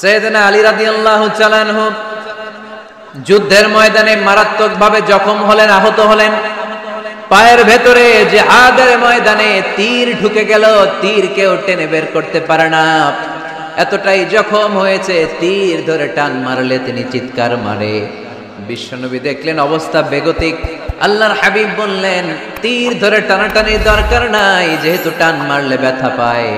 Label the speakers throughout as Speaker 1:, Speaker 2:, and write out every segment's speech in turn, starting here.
Speaker 1: সৈয়দনা আলী রাদিয়াল্লাহু চালানহু যুদ্ধের ময়দানে মারাত্মকভাবে জখম হলেন, আহত হলেন। পায়ের ভেতরে যে আদের ময়দানে তীর ঢুকে গেল, তীর কেউ টেনে বের করতে পারে না। এতটাই জখম হয়েছে, তীর ধরে টান মারলে তিনি চিৎকার মারে। বিশ্বনবী দেখলেন অবস্থা বেগতিক। আল্লাহর হাবিব বললেন, তীর ধরে টানাটানির দরকার নাই, যেহেতু টান মারলে ব্যথা পায়,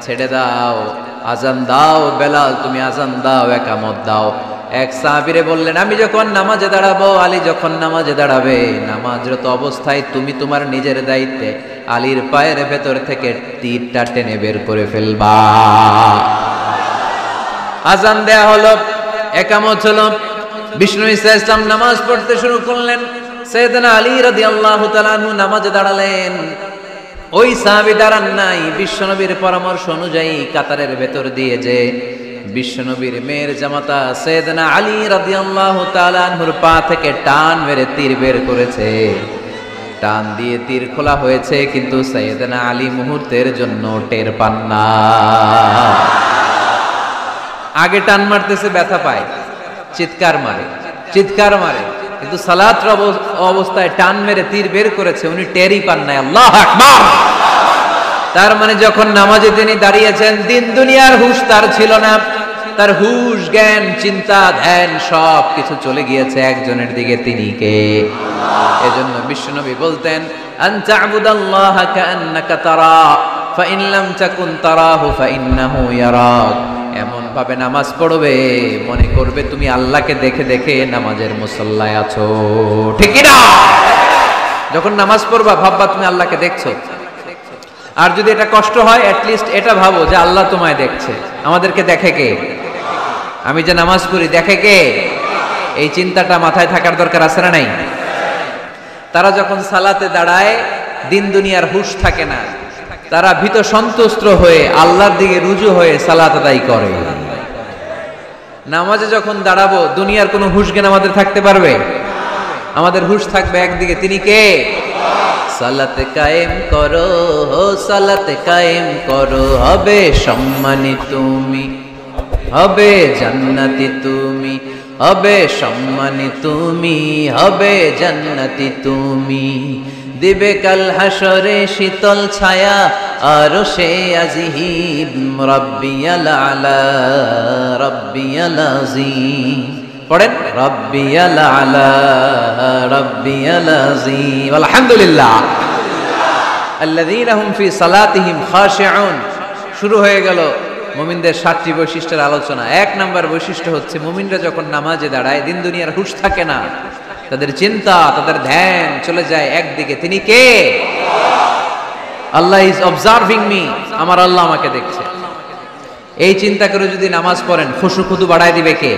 Speaker 1: ছেড়ে দাও। আজান দাও, বেলাল, তুমি আজান দাও, একামত দাও। এক সাহাবিরে বললেন, আমি যখন নামাজে দাঁড়াবো, আলী যখন নামাজে দাঁড়াবে, নামাজরত অবস্থায় তুমি তোমার নিজের দায়িত্বে আলীর পায়ের ভেতর থেকে তীরটা টেনে বের করে ফেলবা। আজান দেয়া হলো, একামত হলো। বিষ্ণু ইসা ইসলাম নামাজ পড়তে শুরু করলেন। সৈয়দনা আলী রাদিয়াল্লাহু তাআলা নামাজে দাঁড়ালেন। ওই সাহাবি দাঁড়ান নাই। বিশ্বনবীর পরামর্শ অনুযায়ী কাতারের ভেতর দিয়ে যে বিশ্বনবীর মেয়ের জামাতা সৈয়দনা আলী রাদিয়াল্লাহু তাআলা আনহুর পা থেকে টান মেরে তীর বের করেছে। টান দিয়ে তীর খোলা হয়েছে, কিন্তু সৈয়দনা আলী মুহূর্তের জন্য টের পান না। আগে টান মারতেছে, ব্যথা পায়। চিৎকার মারে চিৎকার মারে। কিন্তু সালাতের অবস্থায় টান মেরে তীর বের করেছে, উনি টেরই পান নাই। আল্লাহ তার মানে যখন নামাজে তিনি দাঁড়িয়েছেন, দিন দুনিয়ার হুশ তার ছিল না। তার হুশ, জ্ঞান, চিন্তা, ধ্যান সব কিছু চলে গিয়েছে একজনের দিকে তিনি কে? এজন্য বিশ্বনবী বলতেন, আন তা'বুদাল্লাহ কাআন্নাকা তারা ফাইন লাম তাকুন তারাহু ফাইন্নাহু এমন ভাবে নামাজ পড়বে। মনে করবে তুমি আল্লাহকে দেখে দেখে নামাজের মুসল্লায় আছো। ঠিক না যখন নামাজ পড়বা, ভাববা তুমি আল্লাহকে দেখছ। আর যদি এটা কষ্ট হয় লিস্ট এটা ভাবো যে আল্লাহ তোমায় দেখছে। আমাদেরকে দেখে কে? আমি যে নামাজ পড়ি, দেখে কে? এই চিন্তাটা মাথায় থাকার দরকার আছে না নাই? তারা যখন সালাতে দাঁড়ায়, দিন দুনিয়ার হুশ থাকে না। তারা ভীত সন্তুষ্ট হয়ে আল্লাহর দিকে রুজু হয়ে সালাত আদায় করে। নামাজে যখন দাঁড়াবো, দুনিয়ার কোনো হুশ জ্ঞান আমাদের থাকতে পারবে? আমাদের হুশ থাকবে একদিকে, তিনি কে? সালাতে কায়েম করো, হো, সালাত কায়েম করো, হবে সম্মানী তুমি, হবে জান্নাতি তুমি, হবে সম্মানী তুমি, হবে জান্নাতি তুমি। দিবে কাল হাসরে শীতল ছায়া, আর সে আজিহিব রব্বিয়াল আলা, রব্বিয়াল আজিম। পড়েন? রব্বিয়াল আলা, রব্বিয়াল আজিম। আলহামদুলিল্লাহ। আল্লাযীনা হুম ফি সালাতিহিম খাশিউন। শুরু হয়ে গেল মুমিনদের সাতটি বৈশিষ্ট্যের আলোচনা। এক নাম্বার বৈশিষ্ট্য হচ্ছে, মুমিনরা যখন নামাজে দাঁড়ায়, দিন দুনিয়ার হুশ থাকে না। তাদের চিন্তা, তাদের ধ্যান চলে যায় একদিকে। তিনি কে? আল্লাহ ইজ অবজার্ভিং মি আমার আল্লাহ আমাকে দেখছে। এই চিন্তা করে যদি নামাজ পড়েন, খুশু খুদু বাড়ায় দিবে কে?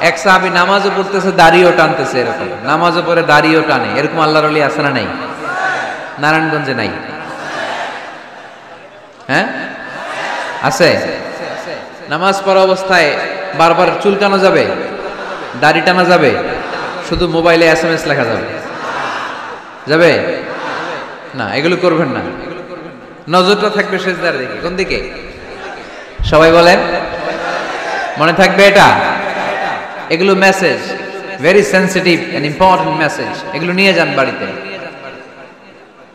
Speaker 1: এক সাহাবি নামাজও পড়তেছে, দাড়িও টানতেছে এরকম। নামাজও পড়ে, দাড়িও টানে। এরকম আল্লাহর আলী আছে না নাই? নারায়ণগঞ্জে নাই? হ্যাঁ? আছে? নামাজ পড়া অবস্থায় বারবার চুল টানা যাবে? দাড়ি টানা যাবে? শুধু মোবাইলে এস এম এস লেখা যাবে। যাবে? না, এগুলো করবেন না। নজরটা থাকবে শেষদার দিকে। কোন দিকে? সবাই বলেন। মনে থাকবে এটা? এগুলো message very sensitive and important message এগুলো নিয়ে যান বাড়িতে।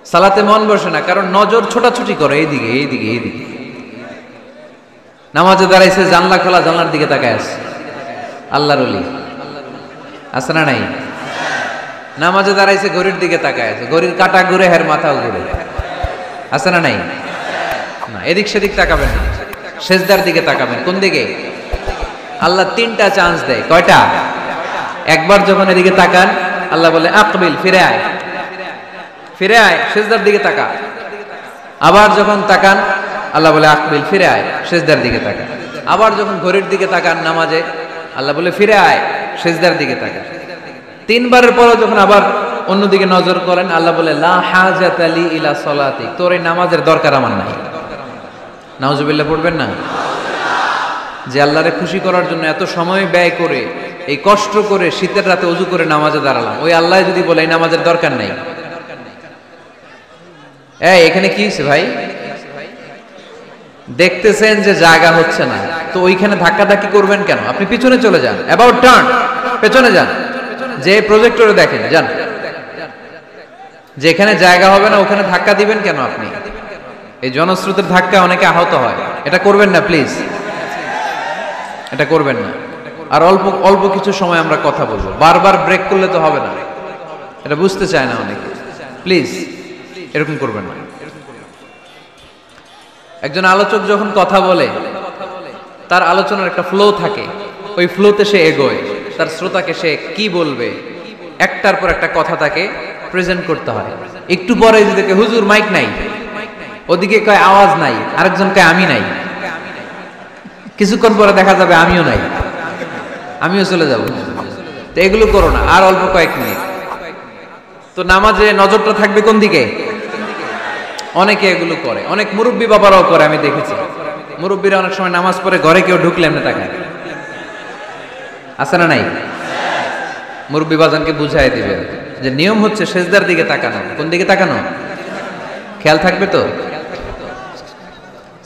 Speaker 1: সালাতে মন বসে না, কারণ নজর ছোটাছুটি করে এইদিকে এইদিকে এইদিকে। নামাজে দাঁড়াইছে, জানলা খোলা, জানলার দিকে তাকায় আছে। আল্লাহর আছে না নাই? নামাজে দাঁড়াইছে, ঘড়ির দিকে তাকায় আছে। ঘড়ির কাটা ঘুরে, হের মাথাও ঘুরে। আছে না নাই? না, এদিক সেদিক তাকাবেন না। শেষদার দিকে তাকাবেন। কোন দিকে? আল্লাহ তিনটা চান্স দেয়। কয়টা? একবার যখন এদিকে তাকান, আল্লাহ বলে, আকবিল, ফিরে আয়। ফিরে আয় শেষদার দিকে তাকা। আবার যখন তাকান, আল্লাহ বলে, আকবিল, ফিরে আয়। শেষদার দিকে তাকা আবার যখন ঘড়ির দিকে তাকান নামাজে, আল্লাহ বলে, ফিরে আয়। শেষদার দিকে তাকা তিনবারের পরও যখন আবার অন্যদিকে নজর করেন, আল্লাহ বলে, লা হাজাত আলী ইলা সলাতি, তোর এই নামাজের দরকার আমার নাই। নাউজুবিল্লাহ পড়বেন না? যে আল্লাহরে খুশি করার জন্য এত সময় ব্যয় করে, এই কষ্ট করে শীতের রাতে অজু করে নামাজে দাঁড়ালাম, ওই আল্লাহ যদি বলে, এই নামাজের দরকার নাই। এই, এখানে কি হয়েছে ভাই? দেখতেছেন যে জায়গা হচ্ছে না। তো ওইখানে ধাক্কাধাক্কি করবেন কেন? আপনি পিছনে চলে যান। অ্যাবাউট টার্ন পেছনে যান। যে প্রজেক্টরে দেখেন, যান। যেখানে জায়গা হবে না, ওখানে ধাক্কা দিবেন কেন আপনি? এই জনস্রোতের ধাক্কা অনেকে আহত হয়। এটা করবেন না প্লিজ এটা করবেন না। আর অল্প অল্প কিছু সময় আমরা কথা বলব। বারবার ব্রেক করলে তো হবে না। এটা বুঝতে চায় না অনেকে। প্লিজ এরকম করবেন না। একজন আলোচক যখন কথা বলে, তার আলোচনার একটা ফ্লো থাকে। ওই ফ্লোতে সে এগোয়, তার শ্রোতাকে সে কি বলবে? একটার পর একটা কথা তাকে প্রেজেন্ট করতে হয়। একটু পরে যদি হুজুর মাইক নাই। ওদিকে কয়, আওয়াজ নাই। আরেকজন কয়, আমি নাই। কিছুক্ষণ পরে দেখা যাবে, আমিও নাই। আমিও চলে যাব। তো এগুলো করো না। আর অল্প কয়েক মিনিট। তো নামাজে নজরটা থাকবে কোন দিকে? অনেকে এগুলো করে। অনেক মুরব্বী বাবারাও করে, আমি দেখেছি। মুরব্বীরা অনেক সময় নামাজ পড়ে ঘরে কেউ ঢুকলে এমনি তাকায়। আছে না নাই? মুরব্বী বাজানকে বুঝাই দিবে যে নিয়ম হচ্ছে সেজদার দিকে তাকানো। কোন দিকে তাকানো? খেয়াল থাকবে তো?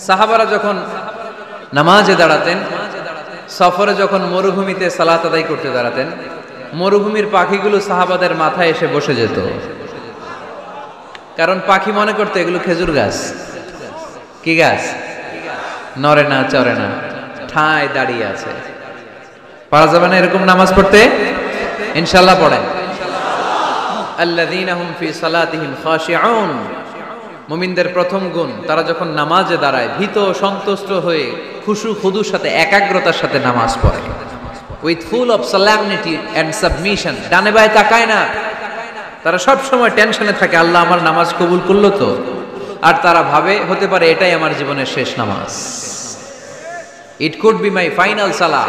Speaker 1: সাহাবারা যখন নামাজে দাঁড়াতেন, সফরে যখন মরুভূমিতে সালাত আদায় করতে দাঁড়াতেন, মরুভূমির পাখিগুলো সাহাবাদের মাথায় এসে বসে যেত। কারণ পাখি মনে করতো এগুলো খেজুর গাছ। কি গাছ? নরে না চরে না। ঠায় দাঁড়িয়ে আছে। পারা যাবে না এরকম নামাজ পড়তে? ইনশাল্লাহ পড়েন আল্লাযীনা হুম ফি সালাতিহিম খাশিউন। মুমিনদের প্রথম গুণ, তারা যখন নামাজে দাঁড়ায়, ভীত, সন্তুষ্ট হয়ে খুশু খুদুর সাথে, একাগ্রতার সাথে নামাজ পড়ে। With full of solemnity and submission ডানে বায়ে তাকায় না। তারা সব সময় টেনশনে থাকে, আল্লাহ আমার নামাজ কবুল করল তো? আর তারা ভাবে, হতে পারে এটাই আমার জীবনের শেষ নামাজ। It could be my final সালা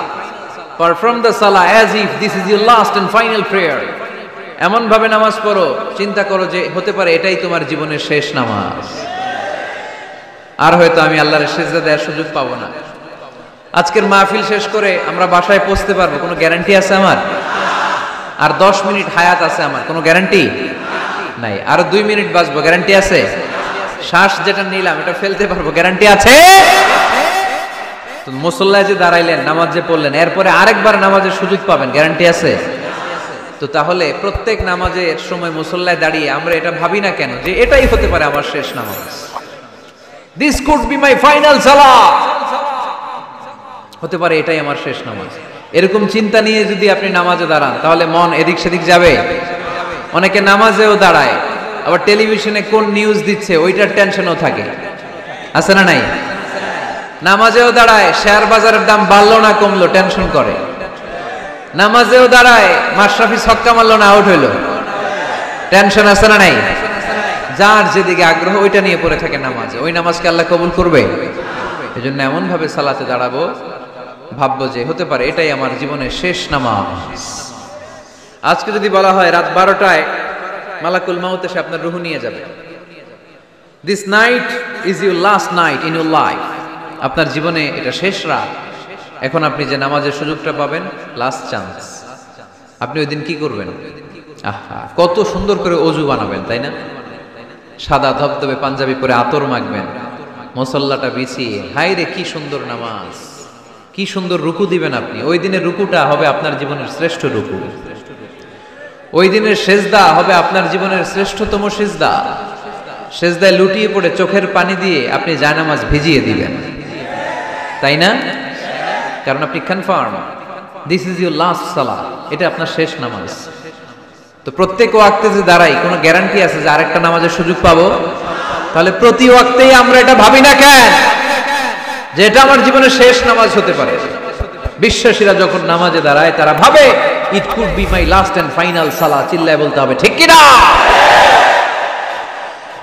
Speaker 1: পারফর্ম দ্য সালা as if this is your last and final prayer এমন ভাবে নামাজ পড়ো, চিন্তা করো যে হতে পারে এটাই তোমার জীবনের শেষ নামাজ। আর হয়তো আমি আল্লাহর সেজদা দেওয়ার সুযোগ পাবো না। আজকের মাহফিল শেষ করে আমরা বাসায় পৌঁছতে পারব, কোনো গ্যারান্টি আছে আমার? আর দশ মিনিট হায়াত আছে আমার, কোনো গ্যারান্টি নাই। আর দুই মিনিট বাঁচবো গ্যারান্টি আছে? শ্বাস যেটা নিলাম, এটা ফেলতে পারব গ্যারান্টি আছে? মুসল্লায় যে দাঁড়াইলেন, নামাজ যে পড়লেন, এরপরে আরেকবার নামাজের সুযোগ পাবেন গ্যারান্টি আছে? তো তাহলে প্রত্যেক নামাজের সময় মুসল্লায় দাঁড়িয়ে আমরা এটা ভাবি না কেন, যে এটাই হতে পারে আমার শেষ নামাজ। This could be my final সালা হতে পারে এটাই আমার শেষ নামাজ। এরকম চিন্তা নিয়ে যদি আপনি নামাজে দাঁড়ান, তাহলে মন এদিক সেদিক যাবে। অনেকে নামাজেও দাঁড়ায়, আবার টেলিভিশনে কোন নিউজ দিচ্ছে, ওইটার টেনশনও থাকে। আছে না নাই? নামাজেও দাঁড়ায় শেয়ার বাজারের দাম বাড়লো না কমলো টেনশন করে। নামাজেও দাঁড়ায়, মাশরাফি ছক্কা মারলো না আউট হইল। টেনশন আছে না নাই? যার যেদিকে আগ্রহ, ওইটা নিয়ে পড়ে থাকে নামাজে। ওই নামাজকে আল্লাহ কবুল করবে। এই জন্য এমন ভাবে সালাতে দাঁড়াবো ভাববো যে হতে পারে এটাই আমার জীবনের শেষ নামাজ। আজকে যদি বলা হয় রাত বারোটায় মালাকুল মাউত এসে আপনার রুহু নিয়ে যাবে। This night is your last night in your life আপনার জীবনে এটা শেষ রাত। এখন আপনি যে নামাজের সুযোগটা পাবেন লাস্ট চান্স আপনি ওই দিন কি করবেন? আহা, কত সুন্দর করে অজু বানাবেন, তাই না? সাদা ধবধবে পাঞ্জাবি পরে আতর মাখবেন। মসল্লাটা বিছিয়ে হাই রে কি সুন্দর নামাজ। কি সুন্দর রুকু দিবেন আপনি। ওই দিনের রুকুটা হবে আপনার জীবনের শ্রেষ্ঠ রুকু। ওই দিনের সেজদা হবে আপনার জীবনের শ্রেষ্ঠতম সেজদা। সেজদায় লুটিয়ে পড়ে চোখের পানি দিয়ে আপনি জায়নামাজ ভিজিয়ে দিবেন। তাই না? কারণ আপনি confirm this is your last সালা এটা আপনার শেষ নামাজ। তো প্রত্যেক ওয়াক্তে যে দাঁড়াই, কোনো গ্যারান্টি আছে যে আরেকটা নামাজের সুযোগ পাবো? তাহলে প্রতি ওয়াক্তেই আমরা এটা ভাবি না কেন? যে এটা আমার জীবনের শেষ নামাজ হতে পারে। বিশ্বাসীরা যখন নামাজে দাঁড়ায়, তারা ভাবে it could be my last and final সালা চিল্লায় বলতে হবে, ঠিক কিনা?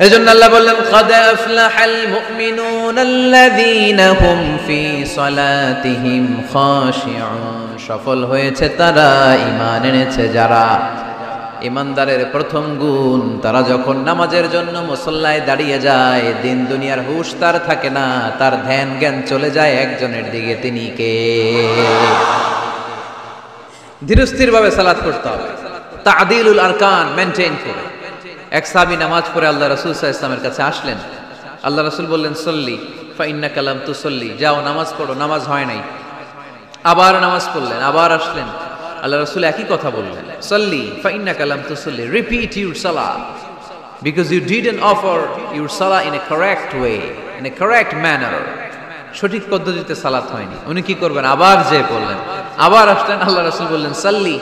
Speaker 1: এজন্য আল্লাহ বললেন কাদ আফলাহাল মুমিনুনাল্লাযীনা হুম ফি সালাতিহিম খাশিউন সফল হয়েছে তারা, ঈমান এনেছে যারা ইমানদারের প্রথম গুণ, তারা যখন নামাজের জন্য মুসল্লায় দাঁড়িয়ে যায়, দিন দুনিয়ার হুশ তার থাকে না, তার ধ্যান জ্ঞান চলে যায় একজনের দিকে, তিনি কে? ধীরস্থির ভাবে সালাত করতে হবে। তাদিলুল আরকান মেনটেন করে এক সাবি নামাজ পড়ে আল্লাহ রসুল ইসলামের কাছে আসলেন। আল্লাহ রাসূল বললেন, সল্লি ফাইন্না কালাম তুসল্লি, যাও নামাজ পড়ো, নামাজ হয় নাই। আবার নামাজ পড়লেন, আবার আসলেন। আল্লাহ রসুল একই কথা বললেন, সল্লি ফাইন্না কালাম তুসল্লি রিপিট ইউর সালা because you didn't offer your সালা in a correct way in a correct manner সঠিক পদ্ধতিতে সালাত হয়নি। উনি কি করবেন? আবার যে বললেন। আবার আসলেন, আল্লাহ রসুল বললেন, সাল্লি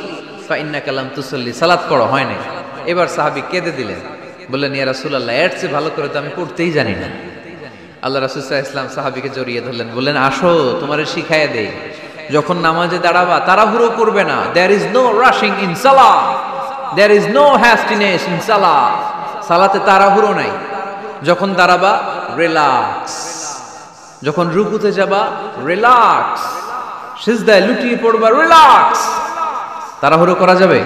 Speaker 1: ফাইন্না কালাম তুসল্লি, সালাত পড়ো, হয় নাই? এবার সাহাবি কেঁদে দিলেন। বললেন, ইয়া রাসূলুল্লাহ, এর চেয়ে ভালো করে তো আমি পড়তেই জানি না। আল্লাহ রাসূল ইসলাম সাহাবিকে জড়িয়ে ধরলেন, বললেন, আসো, তোমারে শিখাইয়া দেই। যখন নামাজে দাঁড়াবা, তাড়াহুড়ো করবে না। There is no rushing in Salah there is no hastiness in সালাহ সালাতে তাড়াহুড়ো নাই। যখন দাঁড়াবা রিল্যাক্স যখন রুকুতে যাবা রিল্যাক্স সিজদায় লুটিয়ে পড়বা রিল্যাক্স তাড়াহুড়ো করা যাবে?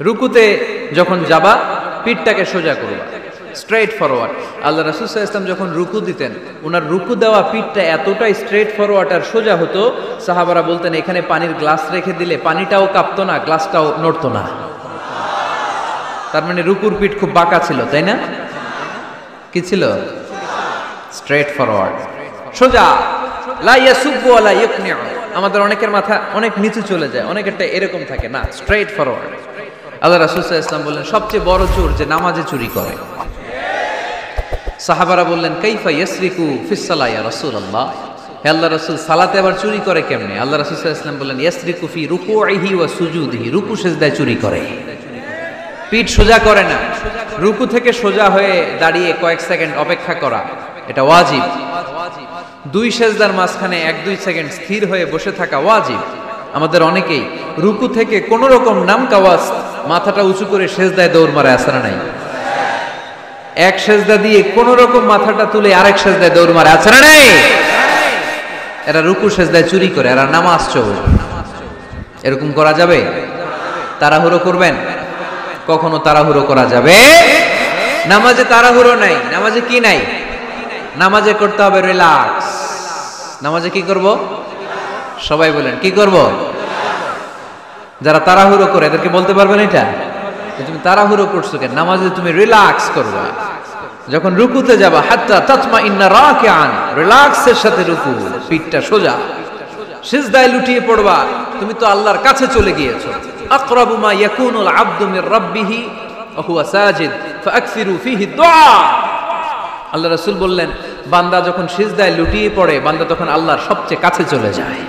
Speaker 1: রুকুতে যখন যাবা, পিঠটাকে সোজা করবা। স্ট্রেট ফরওয়ার্ড আল্লাহ রাসুল ইসলাম যখন রুকু দিতেন ওনার রুকু দেওয়া পিঠটা এতটাই স্ট্রেট ফরওয়ার্ড আর সোজা হতো, সাহাবারা বলতেন, এখানে পানির গ্লাস রেখে দিলে পানিটাও কাঁপতো না, গ্লাসটাও নড়তো না। তার মানে রুকুর পিঠ খুব বাঁকা ছিল, তাই না? কি ছিল? স্ট্রেট ফরওয়ার্ড সোজা, লা ইয়াসুব্বু ওয়ালা ইয়াকনিউ আমাদের অনেকের মাথা অনেক নিচু চলে যায়, অনেকেরটা এরকম থাকে, না স্ট্রেট ফরওয়ার্ড আল্লাহ রাসূল ওয়াসাল্লাম বললেন, সবচেয়ে বড় চোর যে নামাজে চুরি করে। সাহাবারা বললেন, কাইফা ইয়াসরিকু ফিস সালাহ ইয়া রাসূলুল্লাহ? হে আল্লাহ রাসূল, সালাতে আবার চুরি করে কেমনে? আল্লাহ রাসূল ওয়াসাল্লাম বললেন, ইয়াসরিকু ফি রুকুইহি ওয়া সুজুদিহি। রুকু সেজদায় চুরি করে। পিঠ সোজা করে না। রুকু থেকে সোজা হয়ে দাঁড়িয়ে কয়েক সেকেন্ড অপেক্ষা করা, এটা ওয়াজিব। দুই সেজদার মাঝখানে এক দুই সেকেন্ড স্থির হয়ে বসে থাকা ওয়াজিব। আমাদের অনেকেই রুকু থেকে কোন রকম নাম কাওয়াজ মাথাটা উঁচু করে সেজদায় দৌড় মারে আসরা নাই। এক সেজদা দিয়ে কোন রকম মাথাটা তুলে আরেক সেজদায় দৌড় মারে, আছে না নাই? এরা রুকু সেজদায় চুরি করে, এরা নামাজ চোর। এরকম করা যাবে? তাড়াহুড়ো করবেন? কখনো তাড়াহুড়ো করা যাবে? নামাজে তাড়াহুড়ো নাই। নামাজে কি নাই? নামাজে করতে হবে রিল্যাক্স। নামাজে কি করব? সবাই বলেন, কি করব? যারা তাড়াহুড়ো করে, এদেরকে বলতে পারবেন এটা? তুমি তাড়াহুড়ো করছ কেন? নামাজে তুমি রিল্যাক্স করবা। যখন রুকুতে যাবা, হাত্তা তাতমা ইন্না রাকিআন রিল্যাক্সের সাথে রুকু, পিঠটা সোজা। সিজদায় লুটিয়ে পড়বা, তুমি তো আল্লাহর কাছে চলে গিয়েছো। আকরাবু মা ইয়াকুনুল আবদু মির রাব্বিহি ওয়া সাজিদ ফাকসিরু ফিহি দুআ আল্লাহ রাসূল বললেন, বান্দা যখন সিজদায় লুটিয়ে পড়ে, বান্দা তখন আল্লাহর সবচেয়ে কাছে চলে যায়।